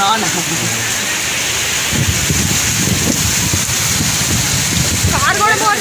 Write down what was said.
नान है कार घोड़े बहुत